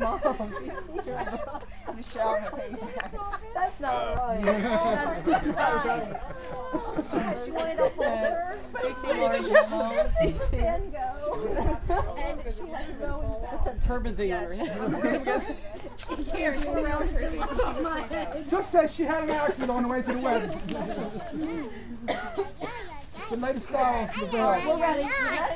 mom. Michelle has paid That's not Uh, right. Oh, that's not right. She wanted a holder. Stacy Lauren's mom. And go. And she has to go That's that turban thing over She carries it around her. Just says she had an accident on the way to the wedding. the latest style of the bell. We're ready.